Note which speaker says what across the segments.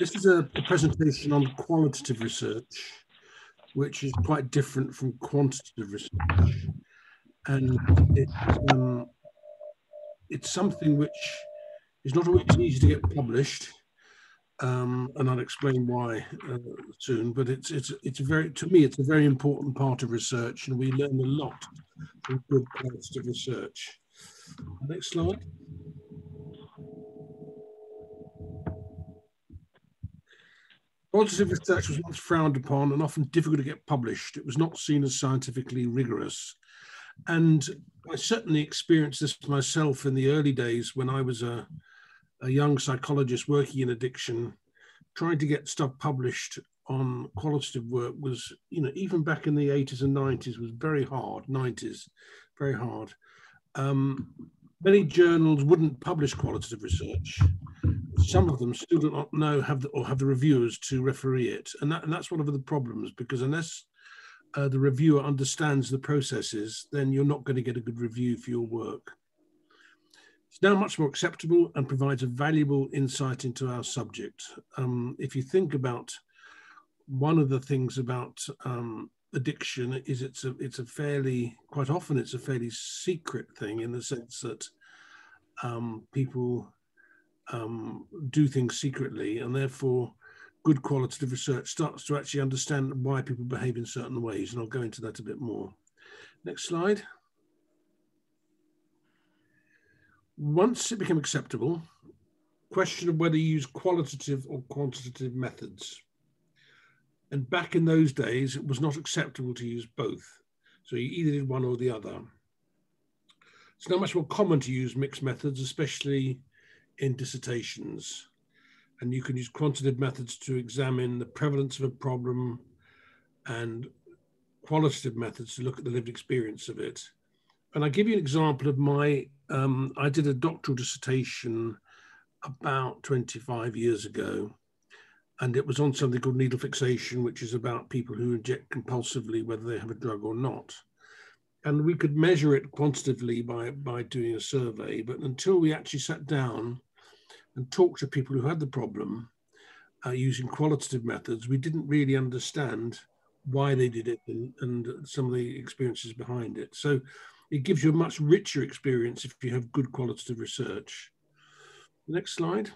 Speaker 1: This is a, presentation on qualitative research, which is quite different from quantitative research. And it, um, it's something which is not always easy to get published. Um, and I'll explain why uh, soon. But it's it's it's very to me it's a very important part of research, and we learn a lot from good qualitative research. Next slide. Qualitative research was once frowned upon and often difficult to get published. It was not seen as scientifically rigorous. And I certainly experienced this myself in the early days when I was a, a young psychologist working in addiction. Trying to get stuff published on qualitative work was, you know, even back in the 80s and 90s was very hard, 90s, very hard. Um, many journals wouldn't publish qualitative research some of them still do not know have the, or have the reviewers to referee it, and, that, and that's one of the problems because unless uh, the reviewer understands the processes, then you're not going to get a good review for your work. It's now much more acceptable and provides a valuable insight into our subject. Um, if you think about one of the things about um, addiction is it's a it's a fairly quite often it's a fairly secret thing in the sense that um, people um, do things secretly, and therefore good qualitative research starts to actually understand why people behave in certain ways, and I'll go into that a bit more. Next slide. Once it became acceptable, question of whether you use qualitative or quantitative methods. And back in those days, it was not acceptable to use both. So you either did one or the other. It's now much more common to use mixed methods, especially in dissertations. And you can use quantitative methods to examine the prevalence of a problem and qualitative methods to look at the lived experience of it. And I give you an example of my, um, I did a doctoral dissertation about 25 years ago, and it was on something called needle fixation, which is about people who inject compulsively, whether they have a drug or not. And we could measure it quantitatively by, by doing a survey, but until we actually sat down and talked to people who had the problem uh, using qualitative methods, we didn't really understand why they did it and, and some of the experiences behind it. So it gives you a much richer experience if you have good qualitative research. Next slide.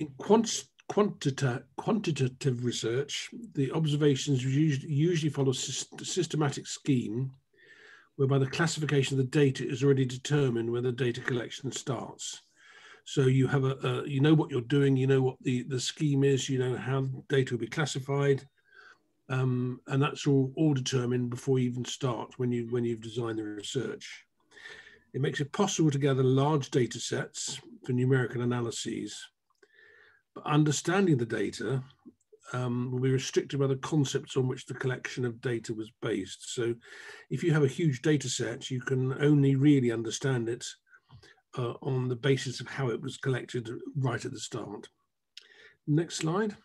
Speaker 1: In quant quantita quantitative research, the observations usually, usually follow a systematic scheme whereby the classification of the data is already determined when the data collection starts. So you have a, a, you know what you're doing, you know what the, the scheme is, you know how data will be classified, um, and that's all, all determined before you even start when you when you've designed the research. It makes it possible to gather large data sets for numerical analyses. Understanding the data um, will be restricted by the concepts on which the collection of data was based. So if you have a huge data set, you can only really understand it uh, on the basis of how it was collected right at the start. Next slide.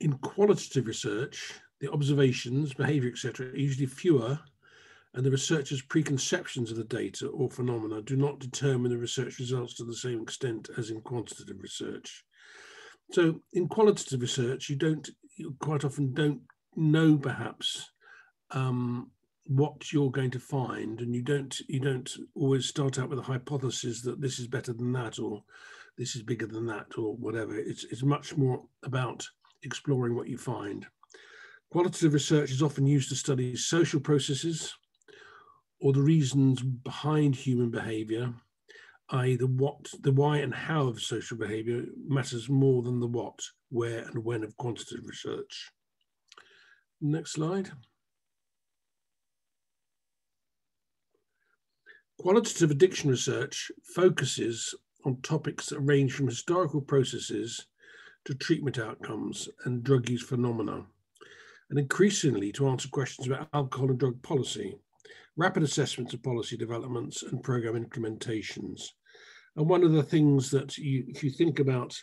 Speaker 1: In qualitative research, the observations, behavior, etc., are usually fewer and the researcher's preconceptions of the data or phenomena do not determine the research results to the same extent as in quantitative research. So in qualitative research, you don't you quite often don't know perhaps um, what you're going to find, and you don't you don't always start out with a hypothesis that this is better than that or this is bigger than that or whatever. It's it's much more about exploring what you find. Qualitative research is often used to study social processes or the reasons behind human behavior i.e. the what, the why and how of social behavior matters more than the what, where and when of quantitative research. Next slide. Qualitative addiction research focuses on topics that range from historical processes to treatment outcomes and drug use phenomena, and increasingly to answer questions about alcohol and drug policy, rapid assessments of policy developments and program implementations. And one of the things that you, if you think about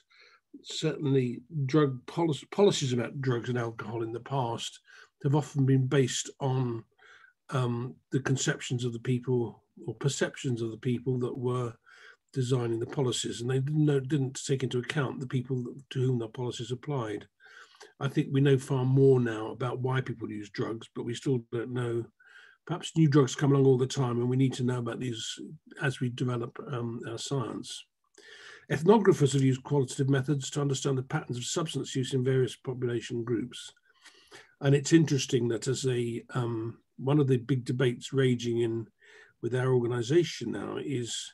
Speaker 1: certainly drug policy, policies about drugs and alcohol in the past have often been based on um, the conceptions of the people or perceptions of the people that were designing the policies, and they didn't, know, didn't take into account the people to whom the policies applied. I think we know far more now about why people use drugs, but we still don't know. Perhaps new drugs come along all the time, and we need to know about these as we develop um, our science. Ethnographers have used qualitative methods to understand the patterns of substance use in various population groups. And it's interesting that as a um, one of the big debates raging in with our organization now is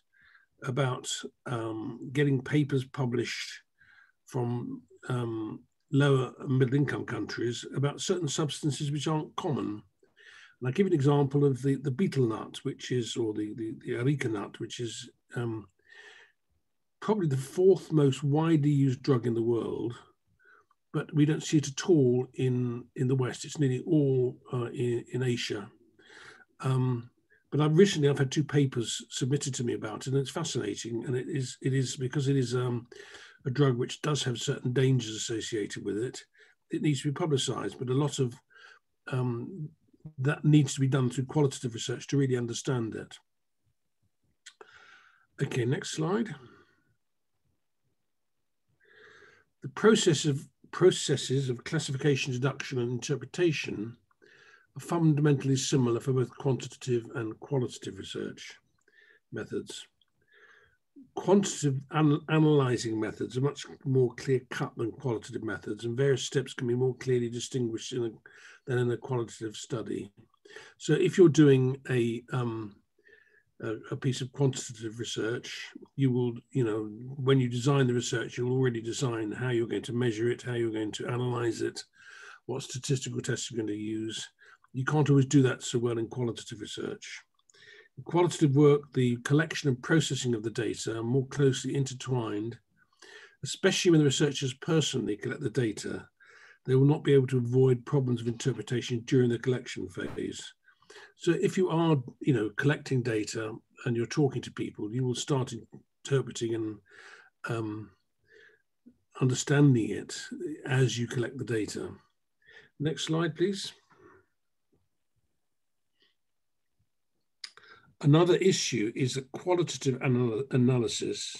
Speaker 1: about um, getting papers published from um, lower middle income countries about certain substances which aren't common. And I give an example of the, the betel nut, which is, or the, the, the areca nut, which is um, probably the fourth most widely used drug in the world, but we don't see it at all in, in the West. It's nearly all uh, in, in Asia. Um, but I've recently I've had two papers submitted to me about it, and it's fascinating. And it is it is because it is um, a drug which does have certain dangers associated with it. It needs to be publicised, but a lot of um, that needs to be done through qualitative research to really understand it. Okay, next slide. The process of processes of classification, deduction, and interpretation are fundamentally similar for both quantitative and qualitative research methods. Quantitative an analyzing methods are much more clear cut than qualitative methods, and various steps can be more clearly distinguished in a, than in a qualitative study. So, if you're doing a um, a, a, piece of quantitative research, you will, you know, when you design the research, you'll already design how you're going to measure it, how you're going to analyze it, what statistical tests you're going to use. You can't always do that so well in qualitative research. In qualitative work, the collection and processing of the data are more closely intertwined, especially when the researchers personally collect the data. They will not be able to avoid problems of interpretation during the collection phase. So if you are, you know, collecting data and you're talking to people, you will start interpreting and um, understanding it as you collect the data. Next slide, please. Another issue is that qualitative anal analysis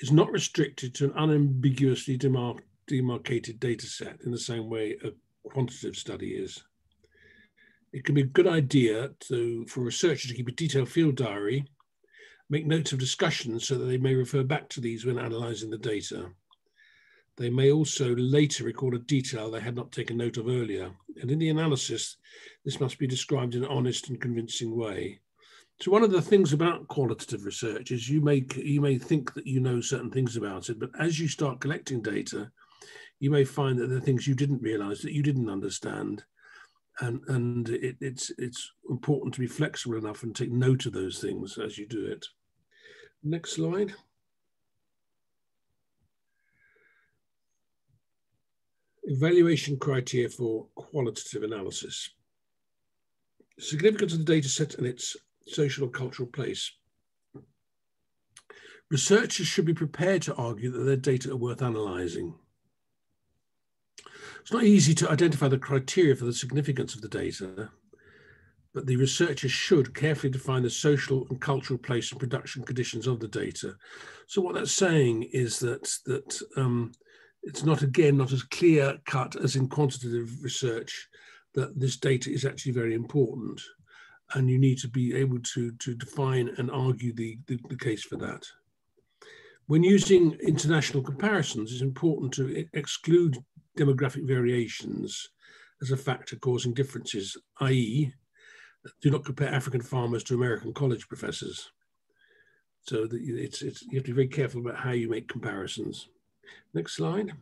Speaker 1: is not restricted to an unambiguously demar demarcated data set in the same way a quantitative study is it can be a good idea to, for researchers to keep a detailed field diary, make notes of discussions so that they may refer back to these when analysing the data. They may also later record a detail they had not taken note of earlier. And in the analysis, this must be described in an honest and convincing way. So one of the things about qualitative research is you may, you may think that you know certain things about it, but as you start collecting data, you may find that there are things you didn't realize that you didn't understand and and it, it's it's important to be flexible enough and take note of those things as you do it. Next slide. Evaluation criteria for qualitative analysis. Significance of the data set and its social or cultural place. Researchers should be prepared to argue that their data are worth analysing. It's not easy to identify the criteria for the significance of the data, but the researchers should carefully define the social and cultural place and production conditions of the data. So what that's saying is that that um, it's not again not as clear cut as in quantitative research that this data is actually very important, and you need to be able to to define and argue the, the, the case for that. When using international comparisons, it's important to exclude demographic variations as a factor causing differences, i.e., do not compare African farmers to American college professors. So it's, it's, you have to be very careful about how you make comparisons. Next slide.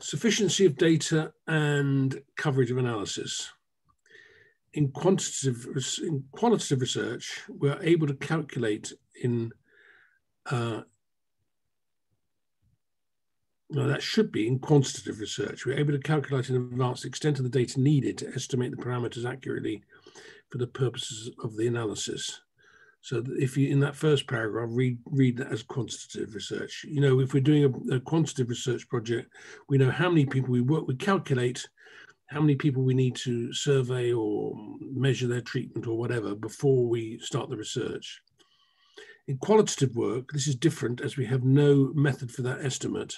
Speaker 1: Sufficiency of data and coverage of analysis. In quantitative, in qualitative research, we're able to calculate in uh, no, that should be in quantitative research. We're able to calculate in advance the extent of the data needed to estimate the parameters accurately for the purposes of the analysis. So if you, in that first paragraph, read, read that as quantitative research. You know, if we're doing a, a quantitative research project, we know how many people we work, we calculate how many people we need to survey or measure their treatment or whatever before we start the research. In qualitative work, this is different as we have no method for that estimate.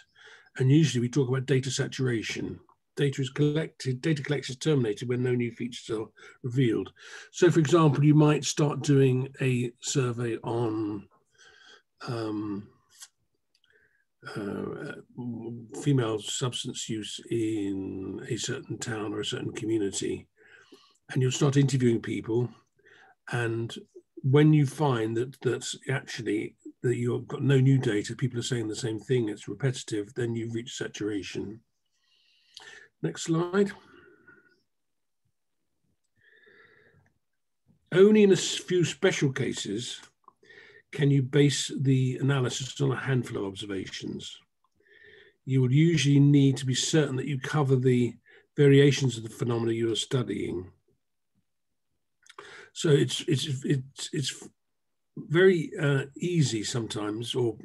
Speaker 1: And usually we talk about data saturation. Data is collected, data collection is terminated when no new features are revealed. So for example, you might start doing a survey on um, uh, female substance use in a certain town or a certain community, and you'll start interviewing people, and when you find that that's actually that you've got no new data, people are saying the same thing, it's repetitive, then you've reached saturation. Next slide. Only in a few special cases can you base the analysis on a handful of observations? You would usually need to be certain that you cover the variations of the phenomena you are studying. So it's it's it's it's very uh, easy sometimes, or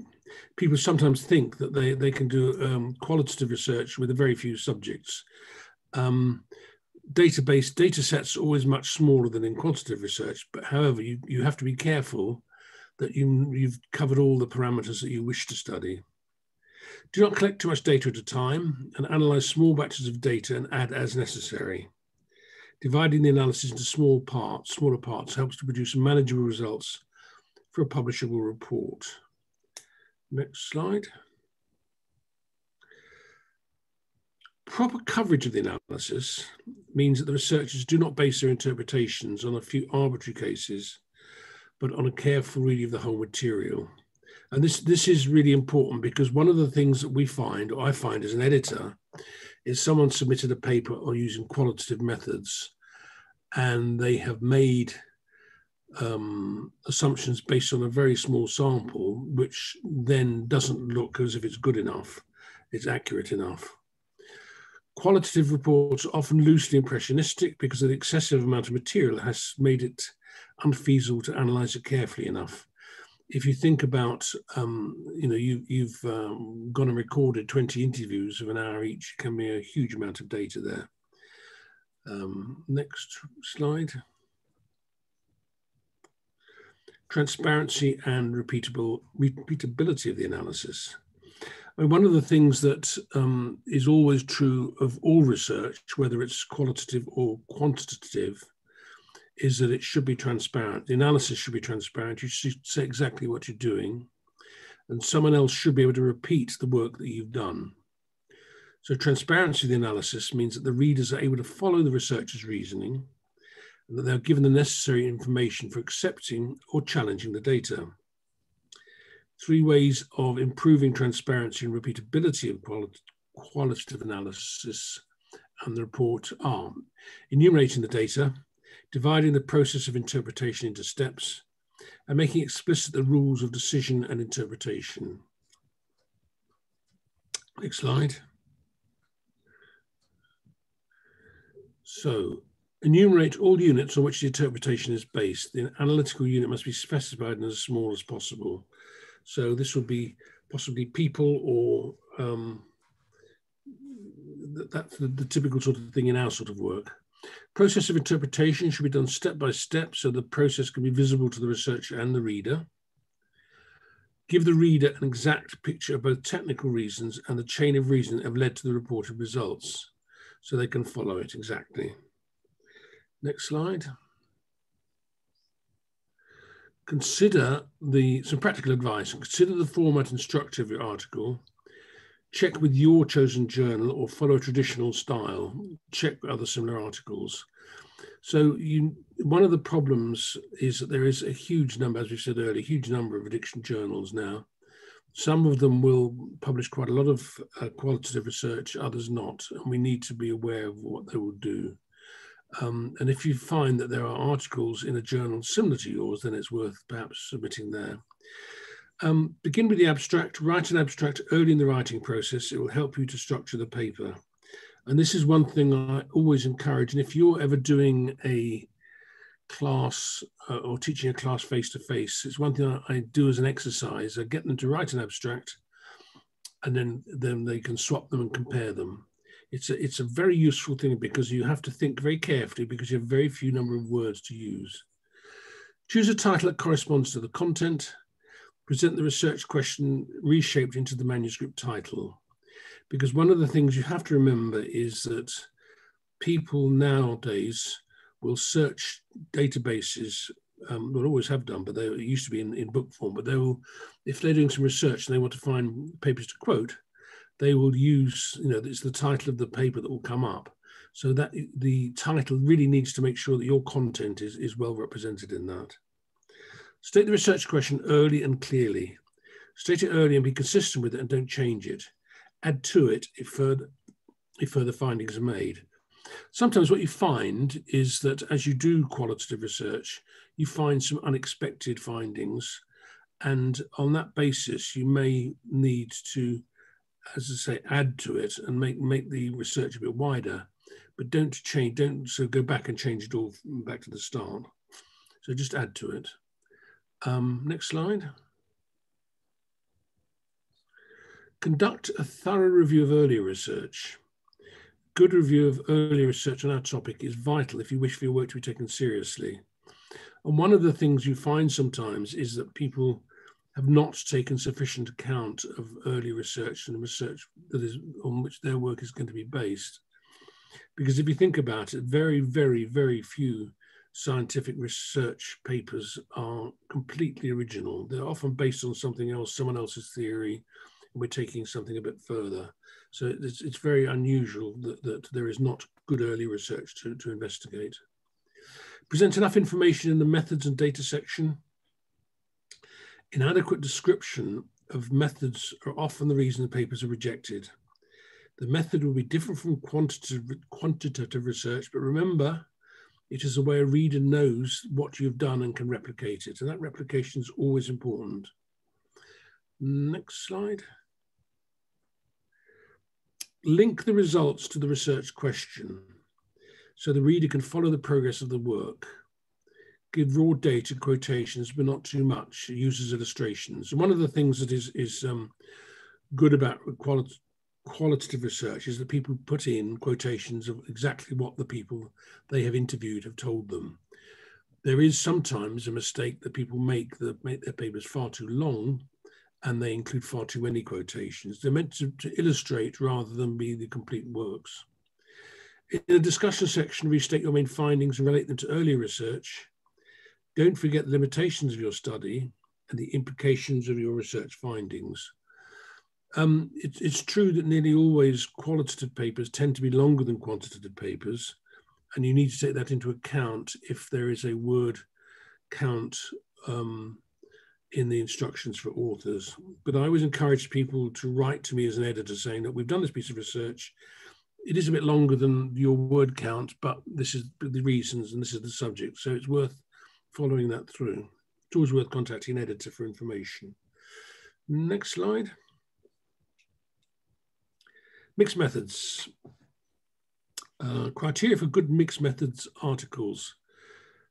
Speaker 1: people sometimes think that they they can do um, qualitative research with a very few subjects. Um, database data sets are always much smaller than in quantitative research, but however, you, you have to be careful that you, you've covered all the parameters that you wish to study. Do not collect too much data at a time and analyze small batches of data and add as necessary. Dividing the analysis into small parts, smaller parts helps to produce manageable results for a publishable report. Next slide. Proper coverage of the analysis means that the researchers do not base their interpretations on a few arbitrary cases but on a careful reading of the whole material. And this, this is really important because one of the things that we find, or I find as an editor, is someone submitted a paper on using qualitative methods and they have made um, assumptions based on a very small sample, which then doesn't look as if it's good enough, it's accurate enough. Qualitative reports are often loosely impressionistic because the excessive amount of material has made it unfeasible to analyze it carefully enough. If you think about, um, you know, you, you've um, gone and recorded 20 interviews of an hour each, can be a huge amount of data there. Um, next slide. Transparency and repeatable repeatability of the analysis. And one of the things that um, is always true of all research, whether it's qualitative or quantitative, is that it should be transparent. The analysis should be transparent. You should say exactly what you're doing, and someone else should be able to repeat the work that you've done. So, transparency of the analysis means that the readers are able to follow the researcher's reasoning and that they're given the necessary information for accepting or challenging the data. Three ways of improving transparency and repeatability of qualitative analysis and the report are enumerating the data, dividing the process of interpretation into steps, and making explicit the rules of decision and interpretation. Next slide. So, enumerate all units on which the interpretation is based. The analytical unit must be specified and as small as possible. So this would be possibly people or um, that's the, the typical sort of thing in our sort of work. Process of interpretation should be done step by step so the process can be visible to the researcher and the reader. Give the reader an exact picture of both technical reasons and the chain of reason that have led to the reported results so they can follow it exactly. Next slide. Consider the, some practical advice, and consider the format and structure of your article check with your chosen journal or follow a traditional style. Check other similar articles. So you, one of the problems is that there is a huge number, as we said earlier, a huge number of addiction journals now. Some of them will publish quite a lot of uh, qualitative research, others not, and we need to be aware of what they will do. Um, and if you find that there are articles in a journal similar to yours, then it's worth perhaps submitting there. Um, begin with the abstract, write an abstract early in the writing process. It will help you to structure the paper. And this is one thing I always encourage. And if you're ever doing a class uh, or teaching a class face to face, it's one thing I, I, do as an exercise. I get them to write an abstract and then, then they can swap them and compare them. It's a, it's a very useful thing because you have to think very carefully because you have very few number of words to use. Choose a title that corresponds to the content. Present the research question reshaped into the manuscript title. Because one of the things you have to remember is that people nowadays will search databases um, will always have done, but they used to be in, in book form. But they will, if they're doing some research and they want to find papers to quote, they will use, you know, it's the title of the paper that will come up. So that the title really needs to make sure that your content is, is well represented in that. State the research question early and clearly. State it early and be consistent with it and don't change it. Add to it if further, if further findings are made. Sometimes what you find is that as you do qualitative research, you find some unexpected findings. And on that basis, you may need to, as I say, add to it and make, make the research a bit wider, but don't change, don't so go back and change it all back to the start. So just add to it. Um, next slide. Conduct a thorough review of earlier research good review of early research on our topic is vital if you wish for your work to be taken seriously. And one of the things you find sometimes is that people have not taken sufficient account of early research and research that is on which their work is going to be based. Because if you think about it, very, very, very few scientific research papers are completely original. They're often based on something else, someone else's theory, and we're taking something a bit further. So it's, it's very unusual that, that there is not good early research to, to investigate. Present enough information in the methods and data section. Inadequate description of methods are often the reason the papers are rejected. The method will be different from quantitative, quantitative research, but remember, it is a way a reader knows what you've done and can replicate it. And that replication is always important. Next slide link the results to the research question so the reader can follow the progress of the work. Give raw data quotations, but not too much. Uses illustrations. And one of the things that is, is um, good about quali qualitative research is that people put in quotations of exactly what the people they have interviewed have told them. There is sometimes a mistake that people make that make their papers far too long and they include far too many quotations. They're meant to, to illustrate rather than be the complete works. In the discussion section, restate your main findings and relate them to earlier research. Don't forget the limitations of your study and the implications of your research findings. Um, it, it's true that nearly always qualitative papers tend to be longer than quantitative papers, and you need to take that into account if there is a word count um, in the instructions for authors. But I always encourage people to write to me as an editor saying that we've done this piece of research. It is a bit longer than your word count, but this is the reasons and this is the subject. So it's worth following that through. It's always worth contacting an editor for information. Next slide. Mixed methods. Uh, criteria for good mixed methods articles.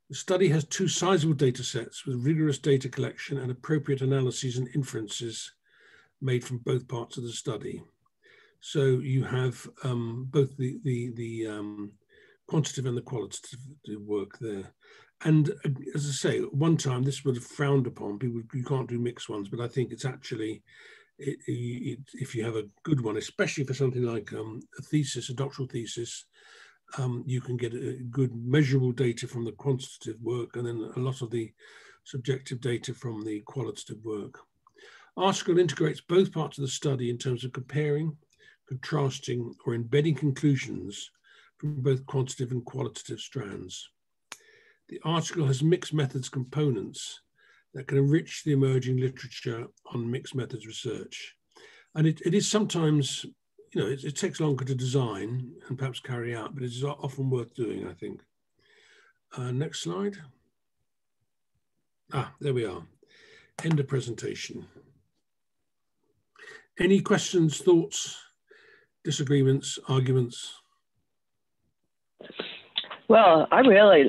Speaker 1: The study has two sizable data sets with rigorous data collection and appropriate analyses and inferences made from both parts of the study. So you have um, both the, the, the um, quantitative and the qualitative work there. And uh, as I say, one time this would have frowned upon people. You can't do mixed ones, but I think it's actually, it, it, if you have a good one, especially for something like um, a thesis, a doctoral thesis, um, you can get a good measurable data from the quantitative work and then a lot of the subjective data from the qualitative work. Article integrates both parts of the study in terms of comparing, contrasting, or embedding conclusions from both quantitative and qualitative strands. The article has mixed methods components that can enrich the emerging literature on mixed methods research. And it, it is sometimes you know, it, it, takes longer to design and perhaps carry out, but it is often worth doing, I think. Uh, next slide. Ah, there we are. End of presentation. Any questions, thoughts, disagreements, arguments?
Speaker 2: Well, I really